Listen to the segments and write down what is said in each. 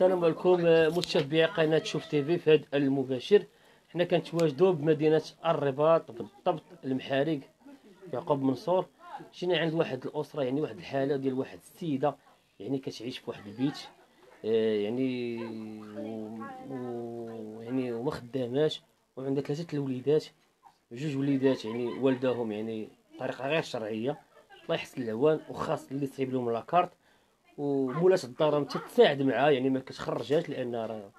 السلام عليكم آه، متابعي قناة شوف تيفي في هذا المباشر. حنا كنتواجدوا بمدينة الرباط بالضبط المحارق يعقوب منصور. جينا عند واحد الأسرة يعني واحد الحالة ديال واحد السيدة يعني كتعيش في واحد البيت آه، يعني و... يعني وما خداماش وعندها ثلاثة الوليدات جوج وليدات يعني والداهم يعني بطريقه غير شرعية. الله يحسن العوان وخاص اللي تصيب لهم لاكارت. ومولات الدار تتساعد معاه يعني ما كتخرجهاش لأن راه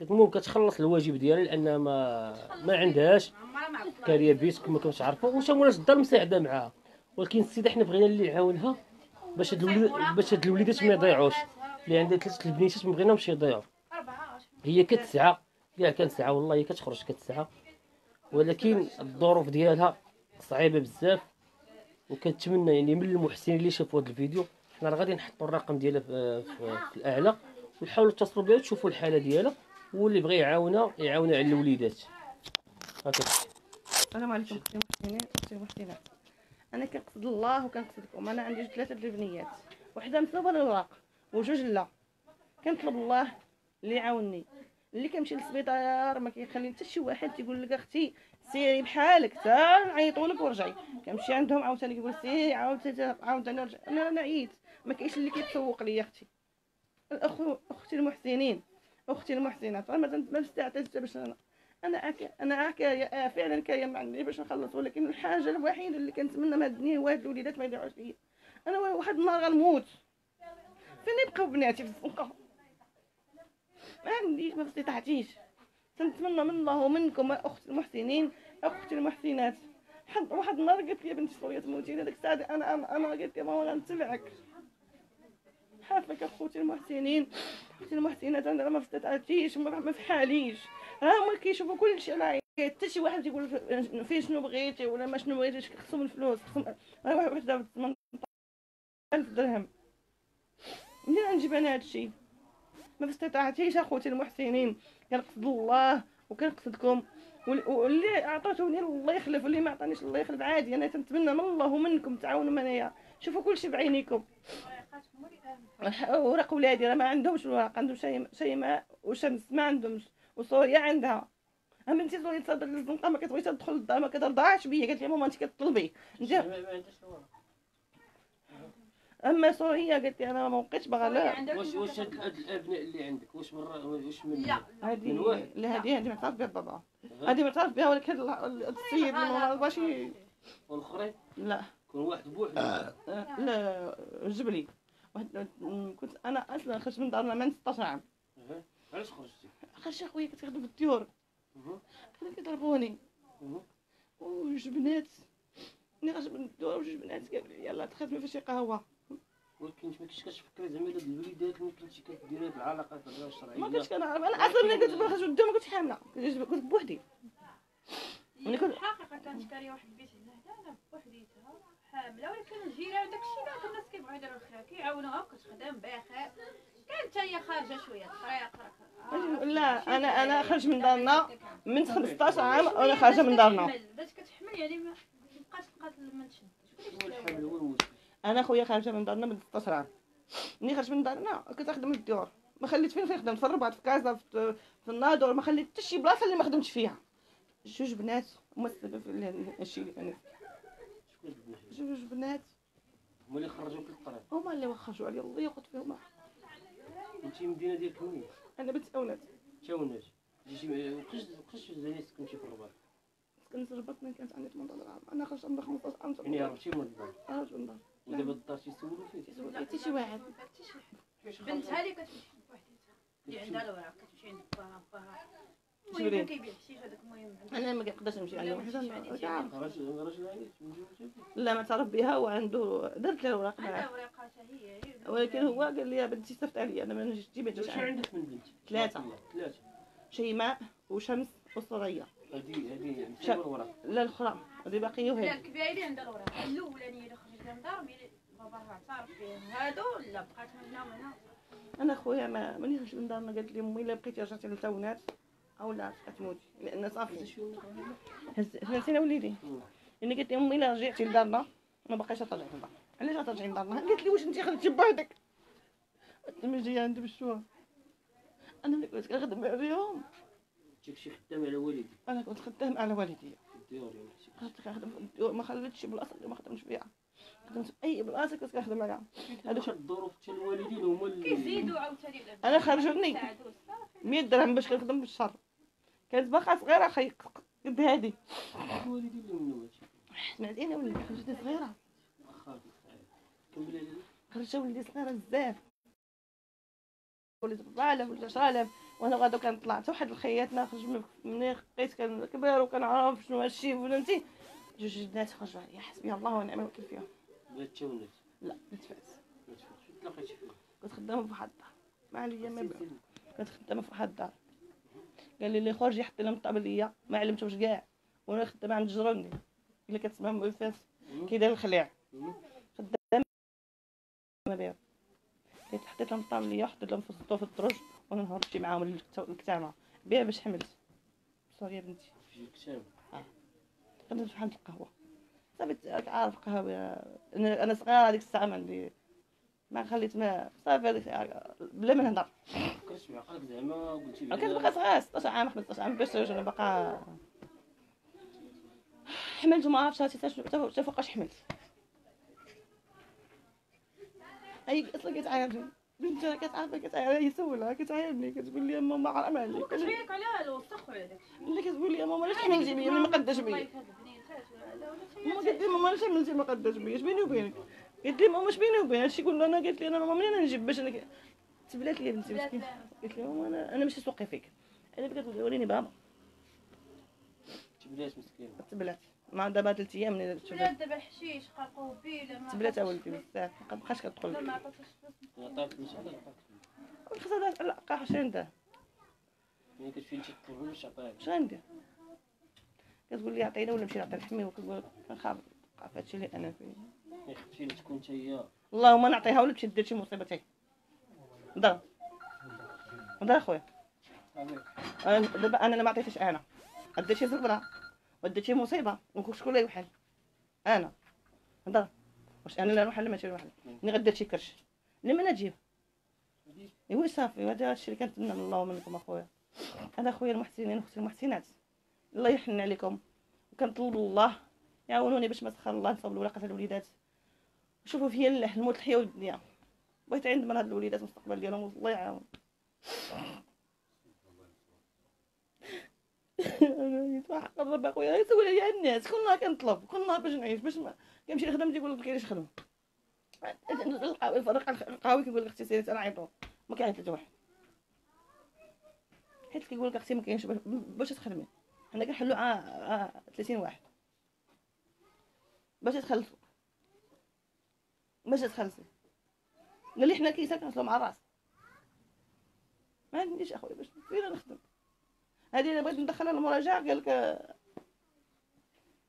المهم كتخلص الواجب ديالها لأن ما ما عندهاش كاريه بيت كما كتعرفوا واش مولات الدار مساعدة معاها ولكن السيدة حنا بغينا اللي يعاونها باش هاد باش هاد الوليدات ما يضيعوش اللي عندها ثلاثة البنيتات ما بغيناهمش يضيعوا. هي كتسعى كاع كنسعى والله هي كتخرج كتسعى. ولكن الظروف ديالها صعيبة بزاف وكنتمنى يعني من المحسنين اللي شافوا هذا الفيديو حنا راه غادي نحطوا الرقم ديالها في, في, الأعلى وحاولوا تتصلوا بها وتشوفوا الحالة ديالها واللي بغى يعاونها يعاونها على الوليدات. هكا. السلام عليكم أختي محسنين أختي محسنات أنا كنقصد الله وكنقصدكم. أنا عندي ثلاثة البنيات وحدة مسلوبه الاوراق وجوج لا. كنطلب الله اللي يعاونني. اللي كنمشي للسبيطار ما كيخلي حتى شي واحد تيقول لك أختي سيري بحالك حتى نعيطوا لك ورجعي. كنمشي عندهم عاوتاني كيقول سيري عاوتاني عاوتاني ورجعي. أنا عييت. ما كاينش اللي كيتسوق ليا أختي. الاخو أختي المحسنين. أختي المحسنات. راه ما استعدتش باش أنا أنا أك... أنا أك... آه فعلا كايه ما عندي باش نخلص ولكن الحاجة الوحيدة اللي كنتمنى من هاد الدنيا هو هاد الوليدات ما يضيعوش ليا أنا واحد النهار غنموت. فين يبقاو بناتي في الزنقه ما عنديش ما استطعتيش. تنتمنى من الله ومنكم أختي المحسنين أختي المحسنات. حد واحد النهار قالت لي بنتي صوريه تموتي هذاك الساعة أنا أنا أنا قلت لها ماما غنتبعك. حافك أخوتي المحسنين. أختي المحسنات أنا ما استطعتيش ما ما في حاليش ها هما كيشوفوا كل شيء أنا حتى شي واحد يقول فين شنو بغيتي ولا ما شنو بغيتيش خصهم الفلوس خصهم راه واحد وحدة ب 18000 درهم. منين نجيب أنا هادشي ما استطعتيش أخوتي المحسنين. كنقصد الله وكنقصدكم. واللي عطاتوني الله يخلف واللي ما عطانيش الله يخلف عادي. أنا تنتمنى من الله ومنكم تعاونوا معايا شوفوا كل شيء بعينيكم. وراق ولادي راه ما عندهمش الورق عندهم شيء شيماء وشمس ما عندهمش وسوريا عندها. أما انت سوريا تصدر للزنقه ما كتبغيش تدخل للدار ما كترضاش بيا قالت لي ماما انت كتطلبي. انت أما سوريا قالت لي أنا ما بقيتش باغا لا. واش واش هاد الأبناء. اللي عندك واش من واش من لا. واحد؟ لا هذه هذه معترف بها بابا. هذه معترف بها ولكن هاد السيد اللي ما باش ي- والاخرين لا. كون واحد بوحدو. آه، لا جبلي. واحد كنت أنا أصلا خرجت من دارنا من 16 عام. علاش خرجتي؟ خرجت خويا كنت كنخدم في الديور. كانوا كيضربوني. وجوج بنات. ملي خرجت من الديور وجوج بنات قالوا لي يلاه تخدمي في شي قهوة. ولكن ما كنتش كتفكري زعما هاد الوليدات اللي كنتي كديري هاد العلاقات الشرعية؟ ما كنتش كنعرف. أنا أصلا ملي كنت نخرج من الديور ما كنتش حاملة. كنت بوحدي. ملي كنت الحقيقة كانت كاريه واحد البيت هنا بوحديتها حاملة ولكن الجيران وداك الشيء كانت هي لا أنا أنا خرج من دارنا من 15 عام وأنا خارجة من دارنا. بدات كتحمل يعني ما بقات بقات أنا خويا خارجة من دارنا من 16 عام. ملي خرجت من دارنا كنت نخدم في الديور. ما خليت فين فين خدمت في الرباط في كازا في, في الناظور ما خليت حتى شي بلاصة اللي ما خدمتش فيها. جوج بنات هما السبب في الشيء. اللي أنا جوج بنات. هما اللي خرجوك للطريق. هما اللي وخرجوا عليا الله ياخذ فيهم. انت المدينة ديالك منين أنا بنت أولاد. تاونات جيتي وقتاش وقتاش زاني تكونتي في الرباط. كنت ربطت من كانت عندي 18 عام. أنا خرجت عندي 15 عام. يعني هربتي من الدار خرجت من الدار ودابا الدار تيسولوا فيك حتى شي واحد. بنتها اللي كتمشي بوحديتها اللي عندها الوراق كتمشي عند باها باها أنا ما كنقدرش نمشي عندها ما- مجوز لا ما تعرف بها وعنده درت له عندها معاه ولكن هو قال لي يا بنتي استفت عليا أنا ما نجيش ما عندي. عندك من بنت ثلاثة. ثلاثة شيماء وشمس وصريا هذه هذه مشاور وراك لا الاخرى هذه باقيه لا وهي الكبيره اللي عندها الوراق الاولانيه اللي خرجت من الدار مي باباها اعترف بها هادو لا بقات من هنا أنا خويا ما خرجت من دارنا قالت لي امي الا بقيتي رجعتي للتونات أو لا كتموتي لأن صافي. هز- فهمتينا وليدي. يعني قالت لي امي إلا رجعتي لدارنا ما بقاش ترجعي لدارنا. علاش غترجعي لدارنا؟ قالت لي واش انت خرجتي بوحدك قلت لها جاية عندي بالشوها أنا اللي كنت كنخدم عليهم. جاك شي خدام على والدي. أنا كنت خدام على والدي. كنخدم في الديور. ما خليتش بلاصة اللي ما خدمتش فيها. خدمت في أي بلاصة كنت كنخدم عليها. هذوك الظروف حتى الوالدين هما اللي كيزيدوا عاوتاني أنا خرجوني. يساعدوا صافي 100 درهم باش كنخدم في الشهر كانت باقا صغيرة خي قد هادي سمعتي أنا ولدي كمل على خرجت ولدي صغيرة. بزاف. وليت بالعالم ولا شالم وأنا غادو كنطلع حتى واحد الخيات نخرج من ملي لقيت كان كبير وكنعرف شنو هادشي فهمتي جوج جدات خرجوا عليا حسبي الله ونعم الوكيل فيهم. بلات تا ولات لا تفهمش فين تلاقيتي كنت خدامة في واحد الدار ما عليا ما كنت خدامة في واحد الدار قال لي اللي خرج يحط لهم الطابليه ما علمتوش كاع. وأنا خدامة عند جروني اللي كتسمع مؤفاس كيدير الخليع. خدامة ما بها. كنت حطيت لهم الطابليه حطيت لهم في السطو في الدرج وأنا نمشي معاهم للكتامه بيع باش حملت. سوري يا بنتي. كتاب خدمت في حانوت القهوة. صافي عارف القهوة أنا أنا صغيرة هذيك الساعة ما عندي ما خليت ما صافي هذيك بلا ما نهضر. فكرت بعقلك زعما قلتي كنت باقا صغير 16 عام 15 عام باش أنا باقا حملت وما عرفتش حتى حتى فوقاش حملت. أي أصلا كتعايرني بنت كتعرف كتعاير هي سولها كتعايرني كتقول لي ماما حرام عليك. كتبينك على الوسخ وعليك اللي كتقول لي ماما علاش حملتي بيا ملي ما قداش بيا. ماما لي ماما علاش عملتي ما قداش بيا. بيني وبينك؟ قالت لي ماما اش بيني وبينك هادشي كله أنا قالت لي أنا ماما منين نجيب باش أنا تبلات لي بنتي مسكين قالت لي ماما أنا أنا ماشي سوقي فيك أنا بقيت وريني بابا. تبلات مسكينة. تبلات. مع دابا ثلاث أيام من تبلات دابا الحشيش ما تبلات ولدي بزاف. ما بقاش لا ما لي عطاتش ولا عطاك فلوس خاصها لا بقى 20 درهم ملي كتمشي تطلب باش عطاك اش غندير كتقول لي عطيني ولا نمشي نعطي لحمي وكنقول كنخاف في هادشي اللي أنا فيه. ما تكون هي. اللهم نعطيها ولا تمشي دير شي مصيبة ضرب أخويا. عافاك أنا- دابا أنا ما عطيتش أنا. دير شي زبرة ودير شي مصيبة وكل شكون اللي يوحل. أنا. هضر واش أنا اللي نروح ولا ماشي نروح ملي غدير شي كرش. لمن أجيب ايوا صافي هذا الشيء اللي كنتمنى من الله ومنكم أخويا. هذا خويا المحسنين واختي المحسنات. الله يحن عليكم. وكنطلب الله يعاونوني باش ما سخر الله نصوب الورقه الوليدات. شوفوا فيا الموت الحياة والدنيا. بغيت عندهم هاد الوليدات المستقبل ديالهم الله يعاون. يتوحق الرب اخويا يسوي لي الناس كل نهار كنطلب كل نهار باش نعيش باش كنمشي نخدم تيقول لك كاينش خدمه الفرق القهوي كيقول لك أختي سيري أنا عيطوا ما كاين حتى واحد حيت كيقول لك أختي ما كاينش باش- تخدمي حنا ع 30 واحد باش تخلصوا باش تخلصي قال لي حنا كيسات كنوصلوا مع الراس ما عنديش اخويا باش فين نخدم. هذه أنا بغيت ندخلها المراجعه قال لك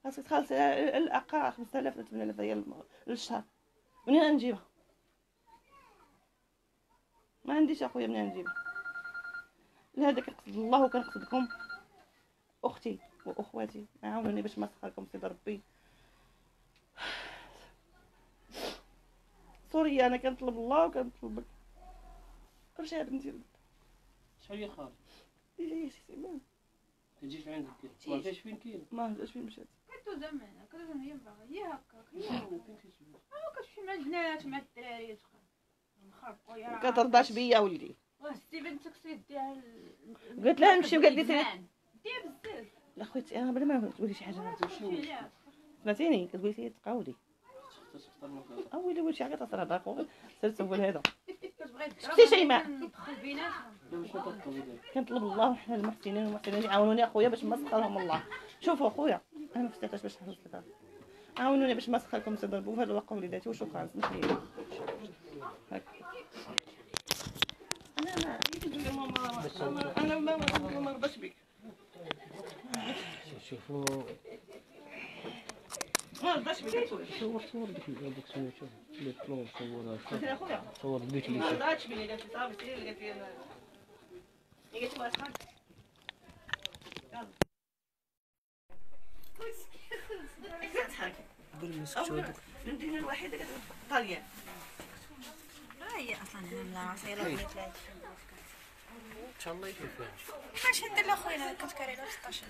خاصك تخلصي الاقل 5000 ولا 8000 ريال للشهر. منين نجيبها؟ ما عنديش أخويا منين نجيبها. لهذا كنقصد الله وكنقصدكم أختي وأخواتي. عاونوني باش ما اسخركم سيدي ربي. سوري أنا كنطلب الله وكنطلبك رجع يا بنتي. شحال هي خارج؟ إيه، شي سيمان. تجيش عندك ما عرفتش فين كاين؟ ما عرفتش فين مشات. زمان كنتو زمان. هي باغا هي هكاك هي كيتجبد ما كتمشي مع البنات مع الدراري تخرج نخربقوا يا ما كترضاش بيا ولدي. وهزتي بنتك سيديها قلت لها نمشي وقالت لي ديها بزاف. لا خويتي أنا بلا ما تقولي شي حاجة. سمعتيني؟ كتقولي سير تقاودي اويلي وين شي حاجة تصرا هذا اخو سير تسول هذا كتبغي شفتي شي ما؟ ندخل بيناتهم لا مش نطلب هذا كنطلب الله وحنا المحسنين والمحسنين يعاونوني اخويا باش ما اسخرهم الله شوفوا اخويا أنا ما باش نحوس لك عاونوني باش ما اسخركم تضربوا في هذا الوقت وليداتي وشكرا سمح لي. أنا ماما- أنا ما ما بك شوفوا صور صور ديك ديك سميتو اللي طلعوا صورها قلت لها اخويا صور البيت اللي ما فيه رضاتش بني قالت لي صافي سيري قالت لي أنا قالت لي اسمع يلا المدينة الوحيدة كانت في طاليان هي أصلا أنا لا صايره ان شاء الله يكون فيها ماشي ندير لاخويا كنت كاري على 16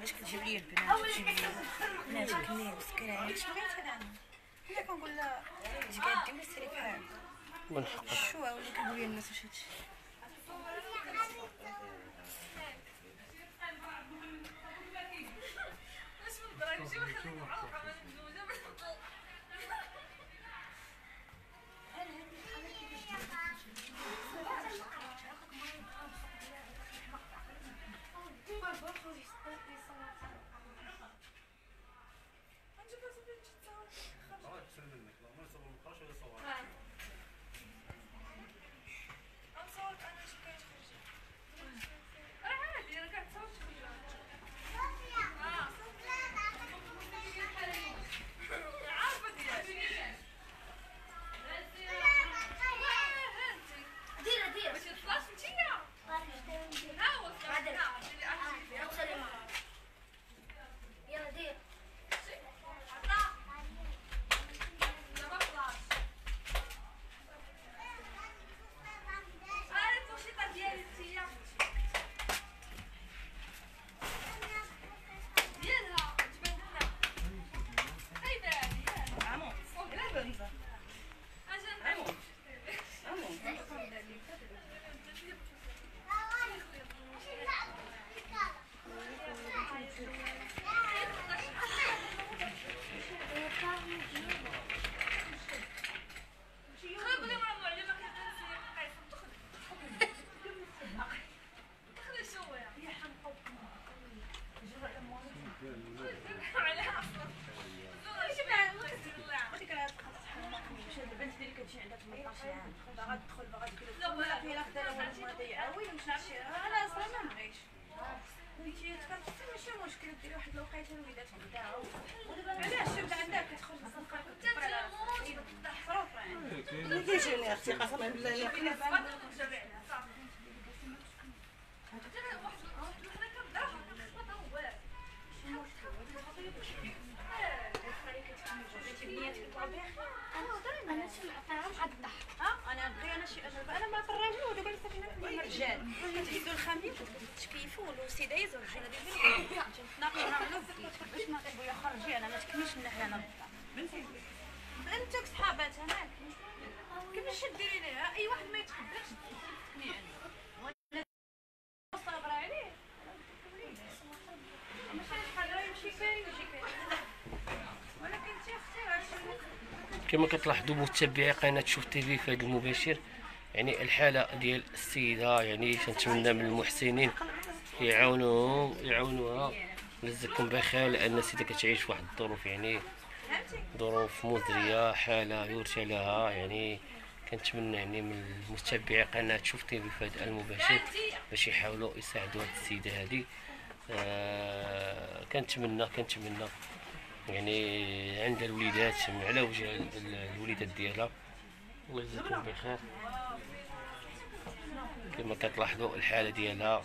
باش كتجيب لي البنات وتجيب لي بنات كني وسكري عليك شنو بغيت أنا أنا كنقول لها اش قاعد دير سيري بحال من حقك شو ولا كنقول الناس واش هادشي ماشي مشكل ديري واحد الوقيتة الوليدات غداو علاش؟ شفت عندها كتخرج الصدقه كتكبر على صروفها يعني. ما كيجيني أختي قسما بالله الا كنا كنجري عليها صافي أنا أنا شي اجر أنا ما الراجل كما كتلاحظوا متابعي قناة شوف تيفي في هذا المباشر. يعني الحالة ديال السيدة يعني كنتمنى من المحسنين يعاونوهم يعاونوها يرزقكم بخير لأن السيدة كتعيش في واحد الظروف يعني ظروف مزرية حالة يرثى لها. يعني كنتمنى يعني من متابعي قناة شوف تيفي في هذا المباشر باش يحاولوا يساعدوا هذه السيدة هذه آه كنتمنى كنتمنى يعني عندها الوليدات على وجه ال- ال- الوليدات ديالها. الله يجزيكم بخير. كما كتلاحظوا الحالة ديالها.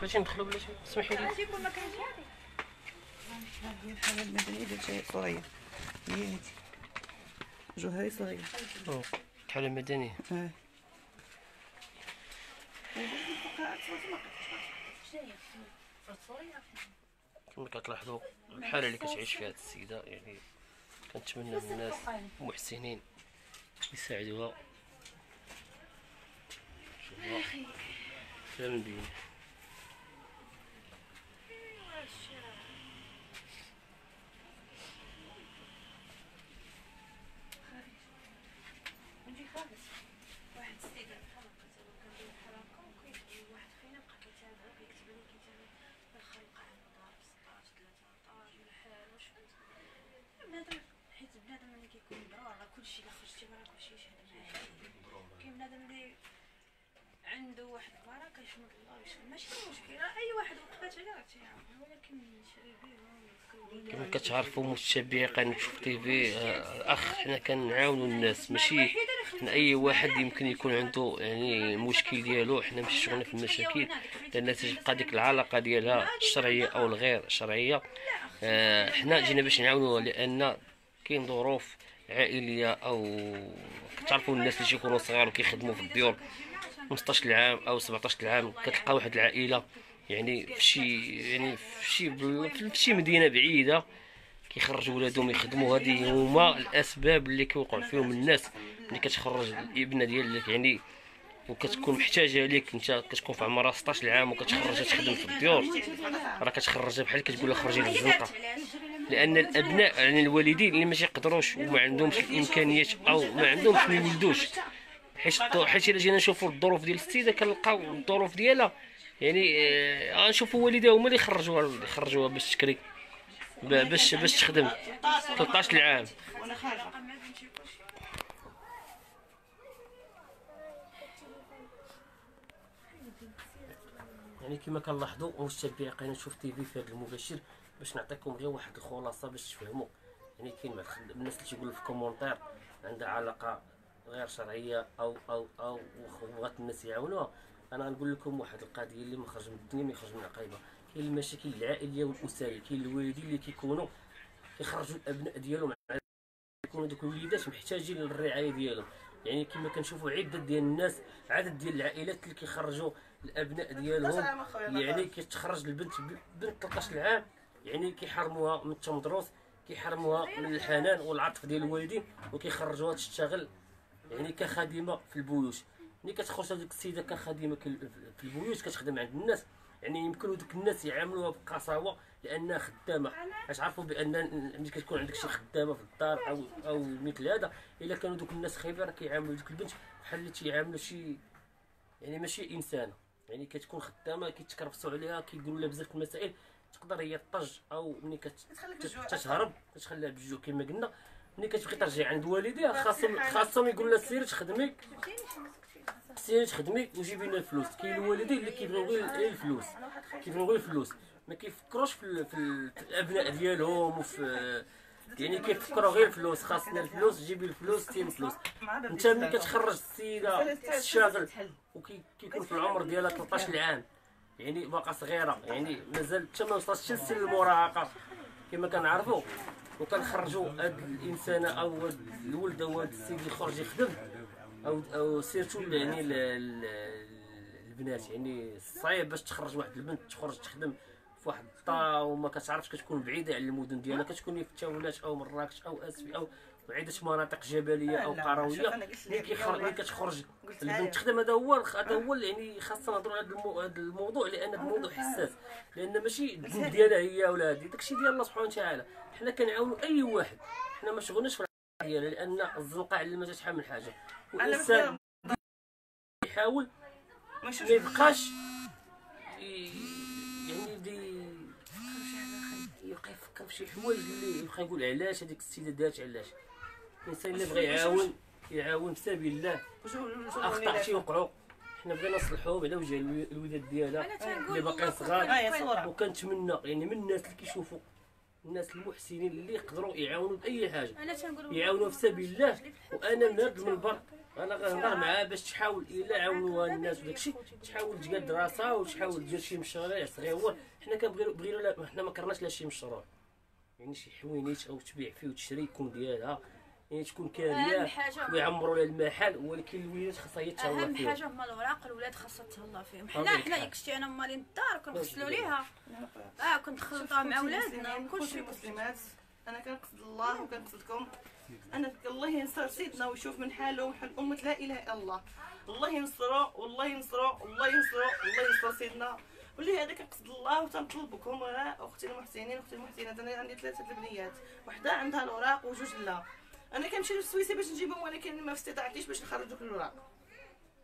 باش ندخلوا بلا شي اسمحي لي. كانش هادي هي ديال هي جوهري صغير. الحاله المدنيه أه. كما كتلاحظوا الحالة اللي كتعيش فيها هاد السيدة يعني كنتمنى من الناس محسنين يساعدوها. شوفوا من بين نجي خالص واحد السيدة بحال هكا تما كندير بحال هكا وكيجي واحد فينا بقى كيتابع وكيكتب لي كيتابع الخلق عنده ضارب 16 13 الحال وشنو بنادم حيت بنادم ملي كيكون برا راه كلشي الا خرجتي برا كلشي يشهد معاك كاين بنادم اللي عنده واحد البرا كيحمد الله ويشهد ماشي مشكل راه أي واحد وقفات عليه راه ولكن كما كتعرفوا متابعي قناه شوف تيفي آه، أخ حنا كنعاونوا الناس. ماشي اللي حنا أي واحد يمكن يكون عنده يعني المشكل ديالو حنا ماشي شغلنا في المشاكل. لأن تبقى ديك العلاقة ديالها الشرعيه أو الغير شرعية. آه، حنا جينا باش نعاونوها لأن كاين ظروف عائلية أو كتعرفوا الناس اللي تيكونوا صغار وكيخدموا في الديور. 15 عام أو 17 عام كتلقى واحد العائلة يعني في شي يعني في شي بل- في شي مدينة بعيدة كيخرجوا ولادهم يخدموا. هذه هما الأسباب اللي كيوقع فيهم الناس ملي كتخرج الابنة ديالك يعني وكتكون محتاجة ليك. انت كتكون في عمرها 16 عام وكتخرجها تخدم في الديور. راه كتخرجها بحال كتقول لها خرجي للزنقه لأن الأبناء يعني الوالدين اللي ماشي يقدروش وما عندهمش الامكانيات أو ما عندهمش ما يولدوش. حيت حيت إلا جينا نشوفوا الظروف ديال السيده كنلقاو الظروف ديالها يعني آه غنشوفوا والديها هما اللي يخرجوها اللي يخرجوها باش تكري باش باش تخدم 13 عام يعني كما كنلاحظوا متابعي قناة شوف تي في في هذا المباشر. باش نعطيكم غير واحد الخلاصة باش تفهموا. يعني كاين الناس اللي تيقولوا في commentaire عندها علاقة غير شرعية أو أو أو بغات الناس يعاونوها. أنا غنقول لكم واحد القضية اللي ما خرج من الدنيا ما يخرج من العقايب. كاين المشاكل العائلية والأسرية كاين الوالدين اللي كيكونوا كيخرجوا الأبناء ديالهم يكونوا دوك الوليدات محتاجين للرعاية ديالهم. يعني كما كنشوفوا عدة ديال الناس عدد ديال العائلات اللي كيخرجوا الأبناء ديالهم. يعني كتخرج البنت بنت 13 عام يعني كيحرموها من التمدروس كيحرموها من الحنان والعطف ديال الوالدين وكيخرجوها تشتغل يعني كخادمة في البيوت. ملي كتخرج هذيك السيدة كخادمة في البيوت كتخدم عند الناس. يعني يمكن دوك الناس يعاملوها بقساوة لأنها خدامة. باش عرفوا بأن ملي كتكون عندك شي خدامة في الدار أو أو مثل هذا إلا كانوا دوك الناس خايبه راه كيعاملوا ديك البنت بحال اللي تيعاملوا شي يعني ماشي إنسانة. يعني كتكون خدامة كيتكرفسوا عليها كيقولوا لها بزاف المسائل. تقدر هي طج أو ملي كت تخليك تت- بالجوع تتهرب كتخليها بالجوع كما قلنا. ملي كتبقي ترجع عند والديها خاصهم خاصهم يقول لها سيري تخدمي. سيري تخدمي وجيبي لنا الفلوس. كاين الوالدين اللي كيبغيو غير غير الفلوس؟ كيبغيو غير الفلوس. ما كيفكروش في, في, ال- في الابناء ديالهم وفي يعني كيفكروا غير الفلوس. خاصنا الفلوس جيبي الفلوس سير الفلوس. انت ملي كتخرج السيدة الشاغل وكيكون في العمر ديالها 13 عام يعني باقا صغيرة يعني مازال حتى ما وصلتش لسن المراهقة. كما كنعرفوا وكنخرجوا هاد الانسانه أو هاد الولد أو هاد السيد اللي خرج يخدم أو أو سيرتو يعني ال- ال- البنات. يعني صعيب باش تخرج واحد البنت تخرج تخدم في واحد الدار وما كتعرفش كتكون بعيدة على المدن ديالها كتكون في التاولات أو مراكش أو أسفي أو عدة مناطق جبلية أو قروية. لك كيخرج والله. ملي كتخرج البنت تخدم هذا هو هذا هو اللي يعني خاصنا نهضروا على المو- هذا الموضوع لأن هذا الموضوع حساس. لأن ماشي الذنب ديالها هي ولا هذه داكشي ديال الله سبحانه وتعالى. حنا كنعاونوا أي واحد. حنا ما شغلناش في ديالها لأن الزنقة علمتها شحال من حاجة. والإنسان يحاول ما يبقاش يعني دي يبقى يفكر في شي حوايج اللي يبقى يقول علاش هذيك السيدة دارت علاش. الإنسان اللي بغى يعاون يعاون في سبيل الله. اخطاء تيوقعوا حنا بغينا نصلحوا على وجه الو- الوداد ديالها. اللي باقيين والله صغار. وكنتمنى يعني من الناس اللي كيشوفوا الناس المحسنين اللي يقدروا يعاونوا بأي حاجة. أنا تنقول يعاونوا في سبيل الله. وأنا من هذا المنبر أنا غنهضر معاه باش تحاول الا عاونوا الناس وداك الشيء. تحاول تقاد دراسه وتحاول دير شي مشاريع. صغيور حنا كنبغيو حنا ما كرناش لا شي مشروع. يعني شي حوينيت أو تبيع فيه وتشري يكون ديالها. يعني تكون كاريه ويعمروا لها المحل ولكن الوليدات خاصها هي تهلا أهم حاجة هما الاوراق الولاد خاصها تهلا فيهم حنا حنا الحال. يكشتي أنا مالين الدار كنغسلوا ليها. آه كنخلطوها مع ولادنا كل كلشي شيء مسلمات. أنا كنقصد الله وكنقصدكم. أنا الله ينصر سيدنا ويشوف من حاله وحال أمة لا إله إلا الله. الله ينصره والله ينصره والله ينصره والله ينصر سيدنا. واللي هذا كنقصد الله وتنطلبكم راه أختي المحسنين أختي المحسنات أنا عندي ثلاثة البنيات. وحدة عندها الاوراق وجوج لا. أنا كنمشي للسويسي باش نجيبهم ولكن ما استطعتيش باش نخرج دوك الاوراق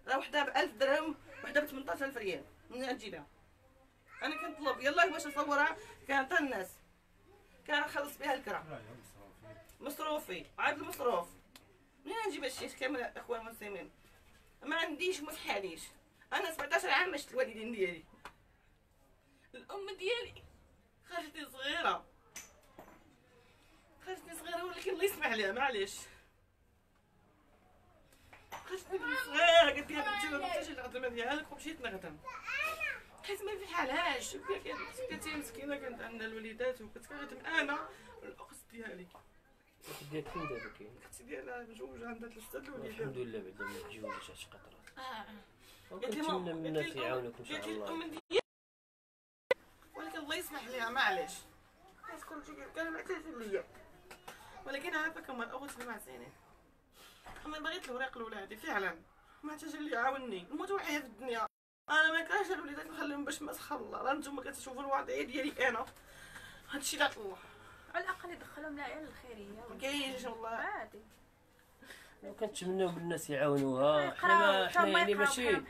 راه وحدة ب 1000 درهم وحدة ب 18000 ريال منين غتجيبها أنا كنطلب يلا باش نصورها. كنعطيها الناس كنخلص بها الكرا مصروفي عاد المصروف. منين نجيب هادشي كامل إخوان المسلمين. ما عنديش وما فحاليش أنا 17 عام مشت الوالدين ديالي. الأم ديالي خرجتني صغيرة. خرجتني صغيرة ولكن الله يسمح لها معليش ديالك ومشيت نخدم حيت ما في حالهاش كانت مسكينة كانت عندها الوليدات وكنت كنخدم أنا والاخت ديالي. الأخت ديالك فين دابا كاين؟ الاخت ديالها مجوجة عندها ثلاثة الوليدات. الحمد لله بعدا ما تجوزش هادشي قطرات. آه. قالت لي وكنتمنى من الناس قالت لي يعاونوك إن شاء قالت لي الله. ولكن الله يسمح ليها معليش. حيت كلشي كان معترف ليا ولكن كما الاخت سبع سنين أنا بغيت الوراق لولادي فعلا. ما حتى اللي يعاونني. المتوعيه في الدنيا. أنا ما كرهش الوليدات نخليهم باش ما الله راه نتوما كتشوفوا الوضعية ديالي أنا. هادشي لا الله على الأقل يدخلهم العيال الخيرية. ما كاينش والله. عادي. وكنتمناو من الناس يعاونوها حنا ما حنا يعني ماشي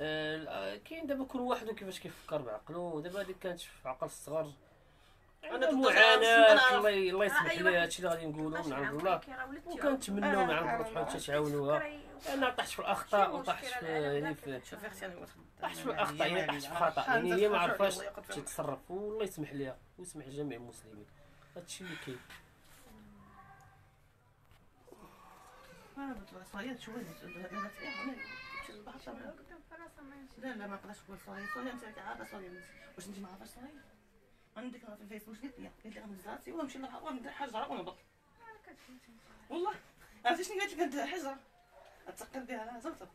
آه، كاين دابا كل واحد وكيفاش كيفكر بعقلو. دابا هذيك كانت في عقل الصغر أنا ضد معاناه العنف. الله الله يسمح أي لي هادشي اللي غادي نقولو من عند الله وكنتمناو من عند الله حتى تعاونوها أنا طحت في الأخطاء وطحت في يعني في طحت في الأخطاء. يعني طحت في خطأ. يعني هي ما عرفاش تتصرف والله يسمح ليها ويسمح لجميع المسلمين. هادشي اللي كاين. شوية لا لا ما نقدرش نقول صاير. صاير أنت عارفة صاير. واش أنت ما عارفاش صاير؟ عندك في الفيسبوك قالت لي قالت لي غنهز راسي ونمشي لها وندير حجره ونهبط والله عرفتي شنو قالت كندير حجره اتقل بها زبطة.